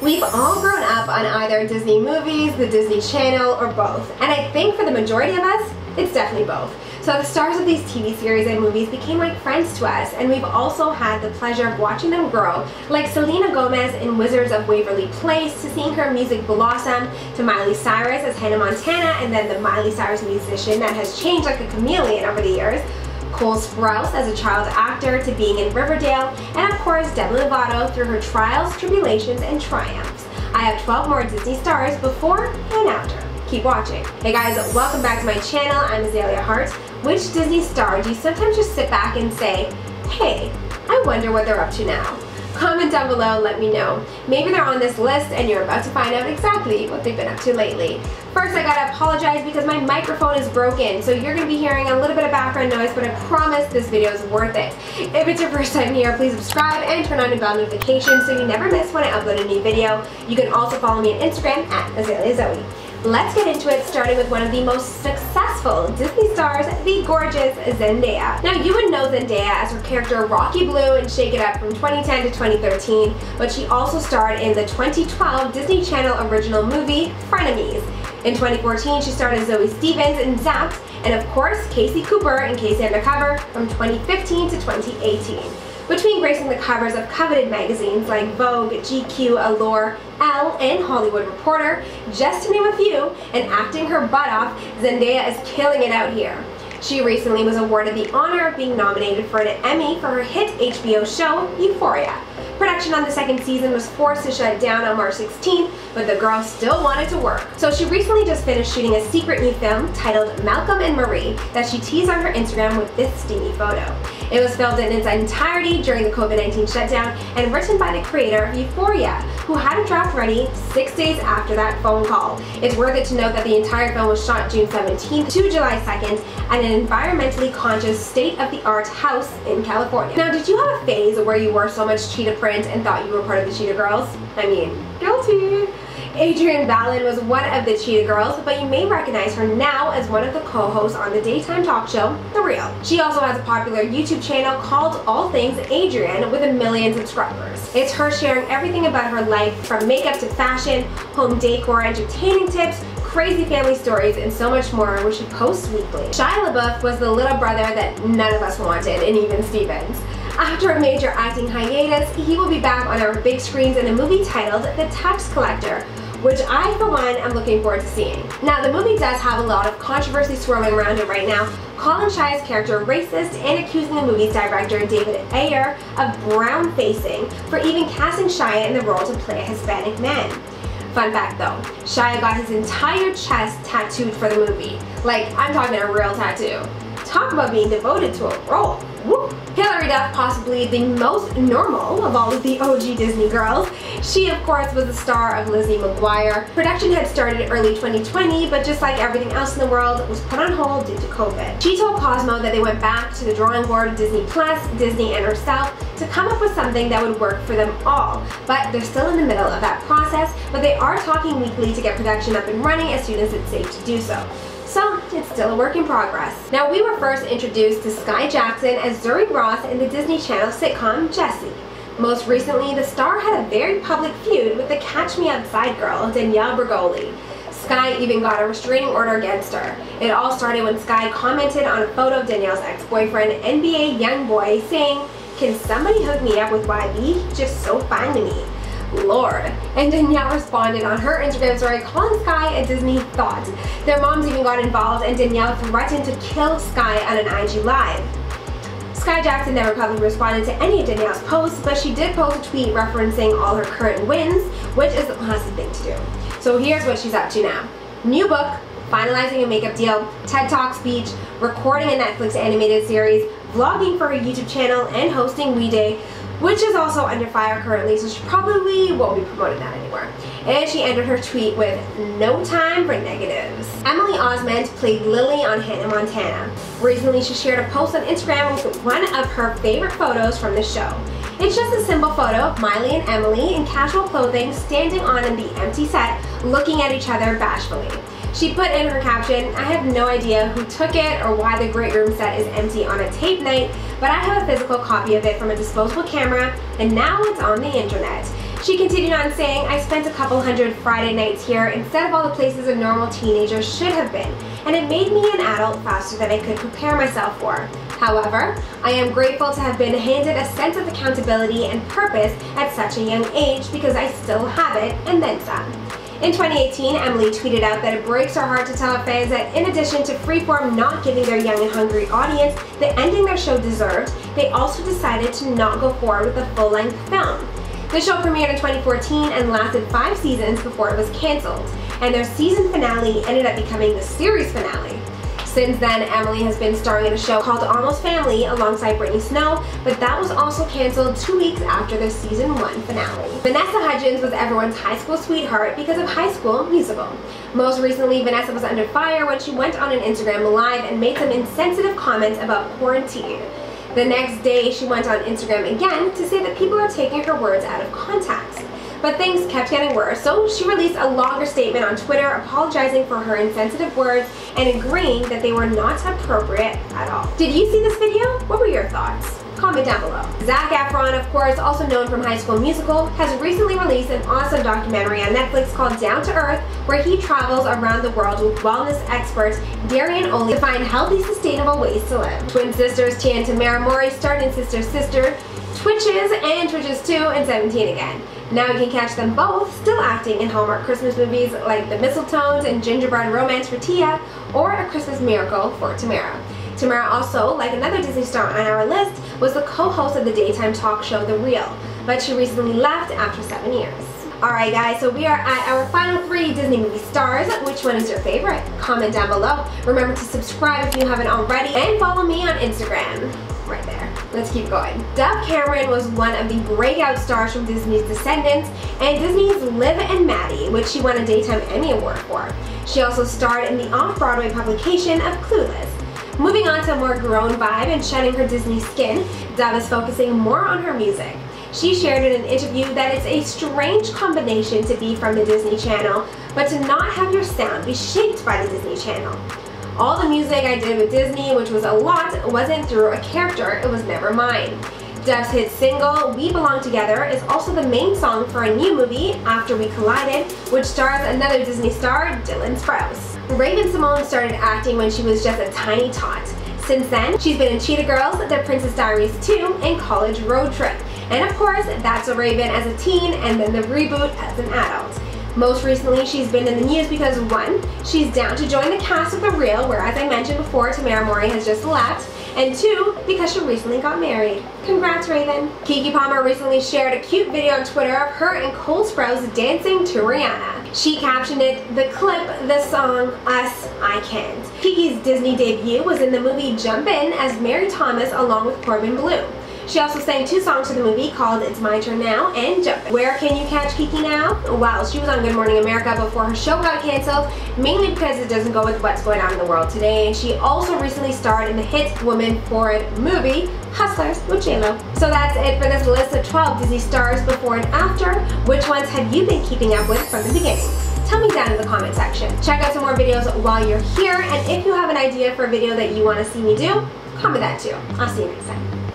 We've all grown up on either Disney movies, the Disney Channel, or both. And I think for the majority of us, it's definitely both. So the stars of these TV series and movies became like friends to us, and we've also had the pleasure of watching them grow, like Selena Gomez in Wizards of Waverly Place, to seeing her music blossom, to Miley Cyrus as Hannah Montana, and then the Miley Cyrus musician that has changed like a chameleon over the years, Cole Sprouse as a child actor to being in Riverdale, and of course Demi Lovato through her trials, tribulations, and triumphs. I have 12 more Disney stars before and after. Keep watching. Hey guys, welcome back to my channel. I'm Azalea Hart. Which Disney star do you sometimes just sit back and say, hey, I wonder what they're up to now? Comment down below, let me know. Maybe they're on this list and you're about to find out exactly what they've been up to lately. First, I gotta apologize because my microphone is broken, so you're gonna be hearing a little bit of background noise, but I promise this video is worth it. If it's your first time here, please subscribe and turn on the bell notifications so you never miss when I upload a new video. You can also follow me on Instagram at Azalea Zoe. Let's get into it, starting with one of the most successful Disney stars, the gorgeous Zendaya. Now, you would know Zendaya as her character Rocky Blue in Shake It Up from 2010 to 2013, but she also starred in the 2012 Disney Channel original movie, Frenemies. In 2014, she starred as Zoe Stevens in Zapped, and of course, Casey Cooper in K.C. Undercover from 2015 to 2018 between gracing the covers of coveted magazines like Vogue, GQ, Allure, Elle, and Hollywood Reporter, just to name a few, and acting her butt off, Zendaya is killing it out here. She recently was awarded the honor of being nominated for an Emmy for her hit HBO show, Euphoria. Production on the second season was forced to shut down on March 16th, but the girl still wanted to work. So she recently just finished shooting a secret new film titled Malcolm and Marie that she teased on her Instagram with this steamy photo. It was filmed in its entirety during the COVID-19 shutdown and written by the creator of Euphoria, who had a draft ready six days after that phone call. It's worth it to note that the entire film was shot June 17th to July 2nd at an environmentally conscious state-of-the-art house in California. Now, did you have a phase where you wore so much cheetah print print and thought you were part of the Cheetah Girls. I mean, guilty. Adrienne Bailon was one of the Cheetah Girls, but you may recognize her now as one of the co-hosts on the daytime talk show, The Real. She also has a popular YouTube channel called All Things Adrienne with a million subscribers. It's her sharing everything about her life from makeup to fashion, home decor, entertaining tips, crazy family stories, and so much more, which she posts weekly. Shia LaBeouf was the little brother that none of us wanted, and even Stevens. After a major acting hiatus, he will be back on our big screens in a movie titled The Tax Collector, which I, for one, am looking forward to seeing. Now, the movie does have a lot of controversy swirling around it right now, Colin Shia's character racist and accusing the movie's director, David Ayer, of brown facing for even casting Shia in the role to play a Hispanic man. Fun fact though, Shia got his entire chest tattooed for the movie. Like, I'm talking a real tattoo. Talk about being devoted to a role. Hilary Duff, possibly the most normal of all of the OG Disney girls. She, of course, was the star of Lizzie McGuire. Production had started early 2020, but just like everything else in the world, was put on hold due to COVID. She told Cosmo that they went back to the drawing board of Disney Plus, Disney and herself to come up with something that would work for them all. But they're still in the middle of that process, but they are talking weekly to get production up and running as soon as it's safe to do so so it's still a work in progress. Now we were first introduced to Skai Jackson as Zuri Ross in the Disney Channel sitcom Jessie. Most recently, the star had a very public feud with the Catch Me Outside girl, Danielle Bregoli. Skai even got a restraining order against her. It all started when Skai commented on a photo of Danielle's ex-boyfriend, NBA Youngboy, saying, Can somebody hook me up with YB? Just so fine to me. Lord. And Danielle responded on her Instagram story calling Skai a Disney thought. Their moms even got involved and Danielle threatened to kill Skai on an IG Live. Skai Jackson never publicly responded to any of Danielle's posts, but she did post a tweet referencing all her current wins, which is the classic thing to do. So here's what she's up to now. New book, finalizing a makeup deal, TED Talk speech, recording a Netflix animated series, vlogging for her YouTube channel, and hosting We Day, which is also under fire currently, so she probably won't be promoting that anymore. And she ended her tweet with, no time for negatives. Emily Osment played Lily on Hannah Montana. Recently, she shared a post on Instagram with one of her favorite photos from the show. It's just a simple photo of Miley and Emily in casual clothing standing on the empty set, looking at each other bashfully. She put in her caption, I have no idea who took it or why the Great Room set is empty on a tape night, but I have a physical copy of it from a disposable camera and now it's on the internet. She continued on saying, I spent a couple hundred Friday nights here instead of all the places a normal teenager should have been, and it made me an adult faster than I could prepare myself for. However, I am grateful to have been handed a sense of accountability and purpose at such a young age because I still have it and then some. In 2018, Emily tweeted out that it breaks her heart to tell her fans that in addition to Freeform not giving their young and hungry audience the ending their show deserved, they also decided to not go forward with a full-length film. The show premiered in 2014 and lasted five seasons before it was cancelled, and their season finale ended up becoming the series finale. Since then, Emily has been starring in a show called Almost Family alongside Brittany Snow, but that was also canceled two weeks after the season one finale. Vanessa Hudgens was everyone's high school sweetheart because of High School Musical. Most recently, Vanessa was under fire when she went on an Instagram live and made some insensitive comments about quarantine. The next day, she went on Instagram again to say that people are taking her words out of context. But things kept getting worse, so she released a longer statement on Twitter apologizing for her insensitive words and agreeing that they were not appropriate at all. Did you see this video? What were your thoughts? Comment down below. Zac Efron, of course, also known from High School Musical, has recently released an awesome documentary on Netflix called Down to Earth, where he travels around the world with wellness expert Darin Olien to find healthy, sustainable ways to live. Twin sisters Tia and Tamera Mowry starred in Sister Sister, Twitches, and Twitches 2 and 17 again. Now you can catch them both still acting in Hallmark Christmas movies like The Mistletones and Gingerbread Romance for Tia or A Christmas Miracle for Tamera. Tamera also, like another Disney star on our list, was the co-host of the daytime talk show The Real, but she recently left after seven years. Alright guys, so we are at our final three Disney movie stars. Which one is your favorite? Comment down below. Remember to subscribe if you haven't already and follow me on Instagram. Keep going. Dove Cameron was one of the breakout stars from Disney's Descendants and Disney's Liv and Maddie, which she won a Daytime Emmy Award for. She also starred in the off-Broadway publication of Clueless. Moving on to a more grown vibe and shedding her Disney skin, Dove is focusing more on her music. She shared in an interview that it's a strange combination to be from the Disney Channel, but to not have your sound be shaped by the Disney Channel. All the music I did with Disney, which was a lot, wasn't through a character, it was never mine. Dove's hit single, We Belong Together, is also the main song for a new movie, After We Collided, which stars another Disney star, Dylan Sprouse. Raven-Symoné started acting when she was just a tiny tot. Since then, she's been in Cheetah Girls, The Princess Diaries 2, and College Road Trip. And of course, That's So Raven as a teen, and then the reboot as an adult. Most recently, she's been in the news because one, she's down to join the cast of The Real, where as I mentioned before, Tamera Mowry has just left, and two, because she recently got married. Congrats, Raven. Keke Palmer recently shared a cute video on Twitter of her and Cole Sprouse dancing to Rihanna. She captioned it, the clip, the song, Us, I Can't. Keke's Disney debut was in the movie Jump In as Mary Thomas along with Corbin Bleu. She also sang two songs for the movie called It's My Turn Now and Jump. Where can you catch Keke now? Well, she was on Good Morning America before her show got canceled, mainly because it doesn't go with what's going on in the world today. And she also recently starred in the hit Woman Forward movie, Hustlers with. So that's it for this list of 12 Disney stars before and after. Which ones have you been keeping up with from the beginning? tell me down in the comment section. Check out some more videos while you're here, and if you have an idea for a video that you want to see me do, comment that too. I'll see you next time.